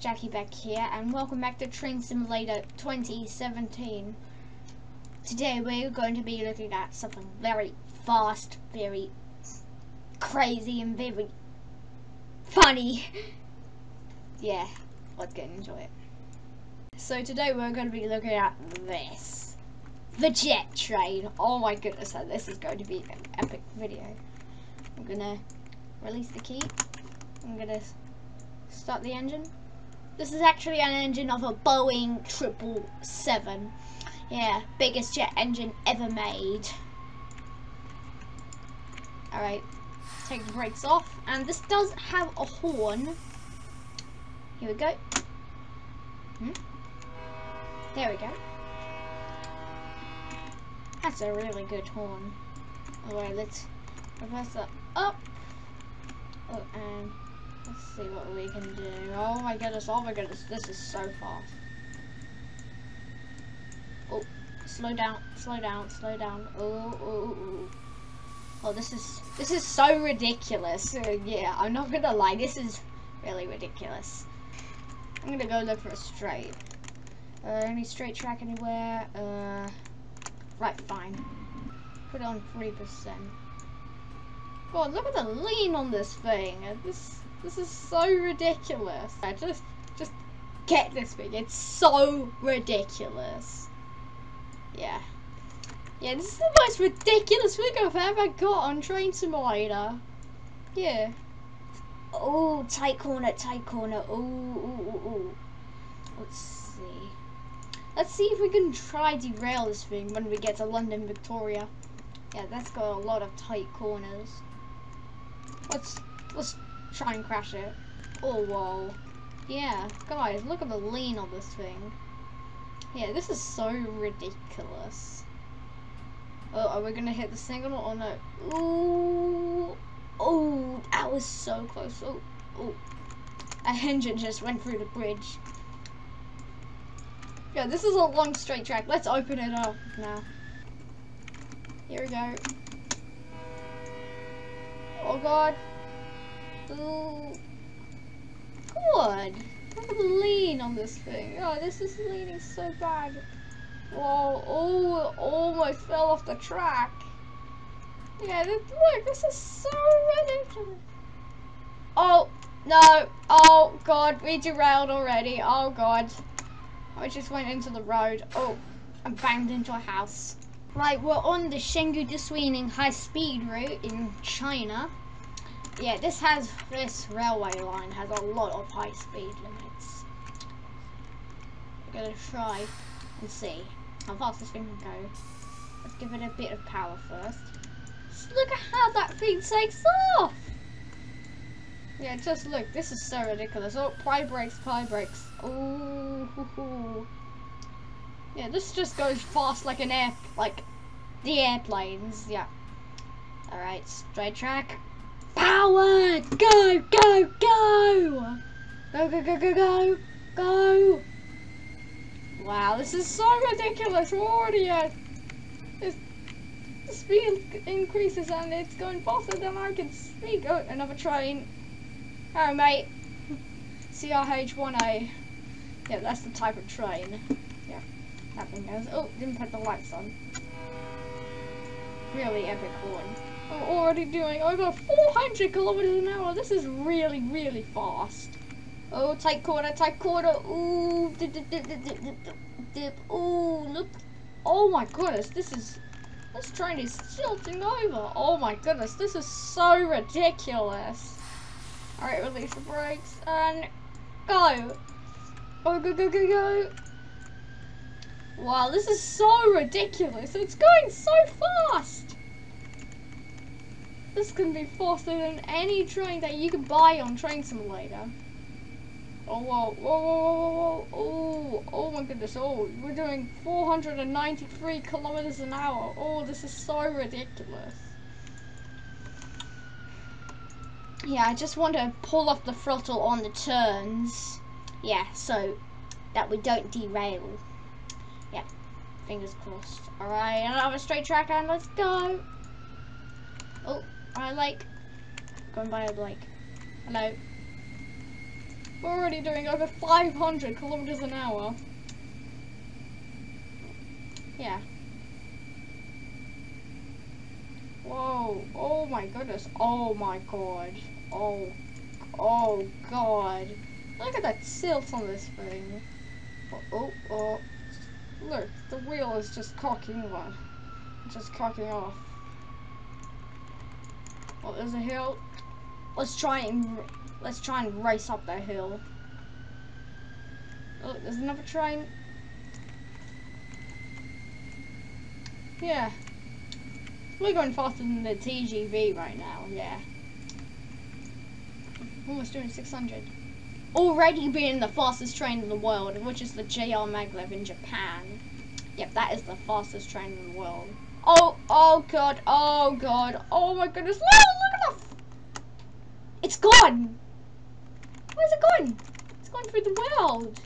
Jacky Beck here, and welcome back to Train Simulator 2017. Today we're going to be looking at something very fast, very crazy, and very funny. yeah, let's get into it. So today we're going to be looking at this. The jet train. Oh my goodness, this is going to be an epic video. I'm gonna release the key. I'm gonna start the engine. This is actually an engine of a Boeing 777. Yeah, biggest jet engine ever made. Alright, take the brakes off. And this does have a horn. Here we go. Hmm? There we go. That's a really good horn. Alright, let's reverse that up. Oh, and let's see what we can do. Oh my goodness, oh my goodness, this is so fast. Oh, slow down, slow down, slow down. Oh, oh, oh, oh. This is, this is so ridiculous. Uh, yeah, I'm not gonna lie, this is really ridiculous. I'm gonna go look for a straight. Uh, any straight track anywhere? Uh, right, fine. Put on 3%. God, look at the lean on this thing. This this is so ridiculous. I just just get this thing. It's so ridiculous. Yeah. Yeah, this is the most ridiculous thing I've ever got on Train Simulator. Yeah. Oh, tight corner, tight corner. Oh. Let's see. Let's see if we can try derail this thing when we get to London Victoria. Yeah, that's got a lot of tight corners. Let's let's try and crash it. Oh whoa. Yeah, guys, look at the lean on this thing. Yeah, this is so ridiculous. Oh, are we gonna hit the signal or no? Ooh, oh, that was so close. Oh, oh, a engine just went through the bridge. Yeah, this is a long straight track. Let's open it up now. Here we go. Oh god. Ooh. At the lean on this thing. Oh, this is leaning so bad. Whoa. Oh, almost fell off the track. Yeah, this, look, this is so ridiculous. Oh, no. Oh, God, we derailed already. Oh, God. I just went into the road. Oh, I banged into a house. Right, we're on the Chengdu to high-speed route in China. Yeah, this has this railway line has a lot of high-speed limits. We're gonna try and see how fast this thing can go. Let's give it a bit of power first. Just look at how that thing takes off! Yeah, just look, this is so ridiculous. Oh, ply brakes, ply brakes. Ooh, hoo, hoo. Yeah, this just goes fast like an air, like the airplanes. Yeah. All right, straight track. Power! Go, go, go! Go, go, go, go, go, go! Wow, this is so ridiculous. Already at this, the speed increases and it's going faster than I can speak. Oh, another train. Oh, mate. CRH1A. Yeah, that's the type of train. Thing goes. Oh, didn't put the lights on. Really epic one. I'm already doing over 400 kilometers an hour. This is really, really fast. Oh, tight corner, tight corner. Ooh, dip, dip, dip, dip, dip, dip, dip. Ooh, look. Oh my goodness, this is. This train is tilting over. Oh my goodness, this is so ridiculous. Alright, release the brakes and go. Oh, go, go, go, go. Wow, this is so ridiculous. It's going so fast. This can be faster than any train that you can buy on Train Simulator. Oh, whoa, whoa, whoa, whoa, whoa, oh, oh my goodness, oh, we're doing 493 kilometers an hour. Oh, this is so ridiculous. Yeah, I just want to pull off the throttle on the turns. Yeah, so that we don't derail. Fingers crossed. Alright, another straight track and let's go. Oh, I like going by a Blake. Hello. We're already doing over 500 kilometers an hour. Yeah. Whoa. Oh my goodness. Oh my god. Oh. Oh god. Look at that silt on this thing. Oh, oh, oh. Look, the wheel is just cocking one. Just cocking off. Oh, there's a hill. Let's try and let's try and race up that hill. Oh, there's another train. Yeah. We're going faster than the TGV right now, yeah. Almost doing 600. Already being the fastest train in the world, which is the JR Maglev in Japan. Yep, that is the fastest train in the world. Oh, oh god, oh god, oh my goodness, look, at that! It's gone! Where's it gone? It's gone through the world.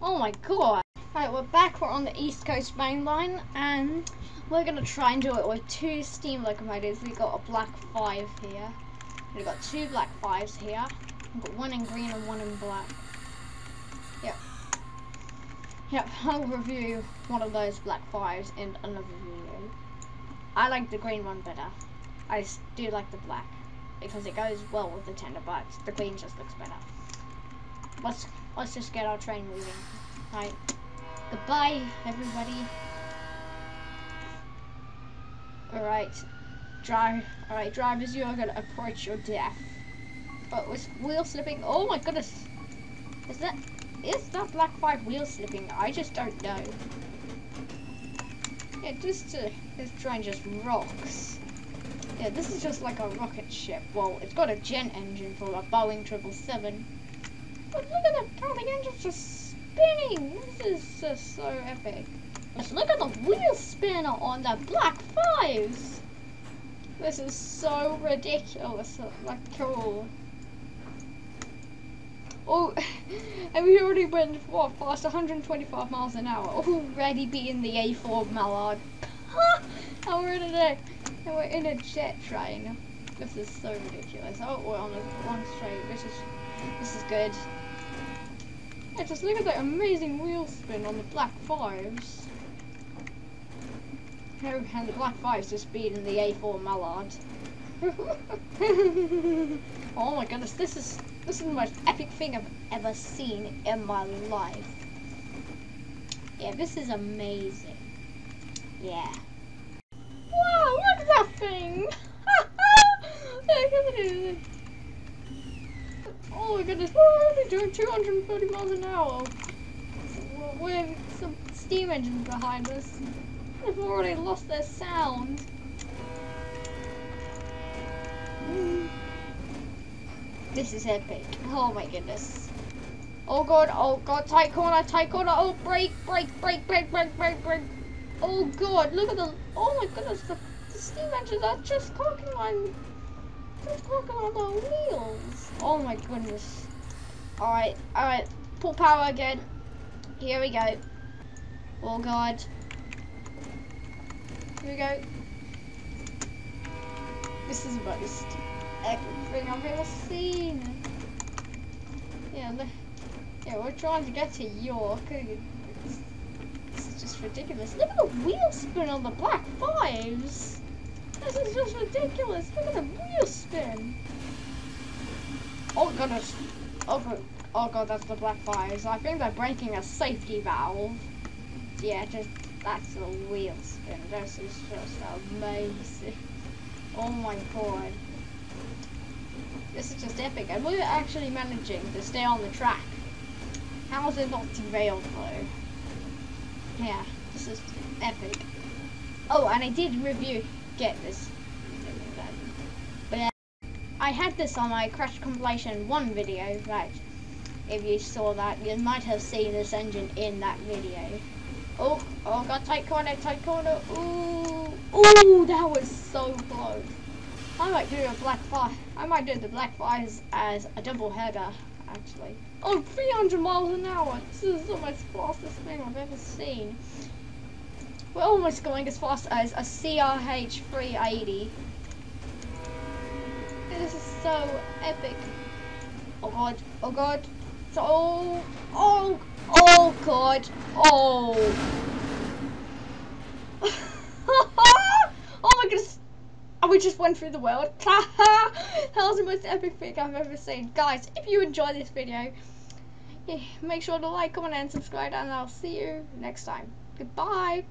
Oh my god. Right, we're back, we're on the East Coast Main Line, and we're gonna try and do it with two steam locomotives. We've got a black five here. We've got two black fives here. Got one in green and one in black. Yep. Yep, I'll review one of those black fives in another video. I like the green one better. I do like the black because it goes well with the tender, but the green just looks better. Let's let's just get our train moving. Right. Goodbye, everybody. Alright. Drive alright, drivers, you are gonna approach your death. But was wheel slipping oh my goodness. Is that is that black five wheel slipping? I just don't know. Yeah, just uh, this train just rocks. Yeah, this is just like a rocket ship. Well, it's got a jet engine for a Boeing 777. But look at that, how the engine's just spinning. This is just so epic. Let's look at the wheel spinner on the Black Fives. This is so ridiculous, like cool. Oh, and we already went, what, fast 125 miles an hour. Already beating the A4 Mallard. and we're in a, and we're in a jet train. This is so ridiculous. Oh, we're on a one straight. This is, this is good. Yeah, just look at that amazing wheel spin on the Black Fives. And the Black Fives just beating the A4 Mallard. oh my goodness, this is this is the most epic thing I've ever seen in my life. Yeah, this is amazing. Yeah. Wow, look at that thing! oh my goodness, we're only doing 230 miles an hour. With some steam engines behind us. They've already lost their sound. This is epic. Oh my goodness. Oh god, oh god, tight corner, tight corner. Oh, break, break, break, break, break, brake, brake. Oh god, look at the, oh my goodness, the, the steam engines are just cocking on, just on the wheels. Oh my goodness. Alright, alright, pull power again. Here we go. Oh god. Here we go. This is a most everything I've ever seen. Yeah, yeah, we're trying to get to York. This is just ridiculous. Look at the wheel spin on the Black Fives. This is just ridiculous. Look at the wheel spin. Oh goodness. Oh. Oh god, that's the Black Fives. I think they're breaking a safety valve. Yeah, just that's the wheel spin. This is just amazing. Oh my god. This is just epic. And we're actually managing to stay on the track. How is it not derailed though? Yeah, this is epic. Oh, and I did review, get this. But I had this on my Crash Compilation 1 video, right? If you saw that, you might have seen this engine in that video. Oh, oh, got tight corner, tight corner. Ooh, ooh, that was so close. I might do a black five. I might do the black fives as a double header, actually. Oh, 300 miles an hour. This is almost the fastest thing I've ever seen. We're almost going as fast as a CRH 380. This is so epic. Oh god, oh god. So, oh, oh, oh god, oh. oh my goodness. And we just went through the world. that was the most epic thing I've ever seen. Guys, if you enjoyed this video, yeah, make sure to like, comment, and subscribe, and I'll see you next time. Goodbye.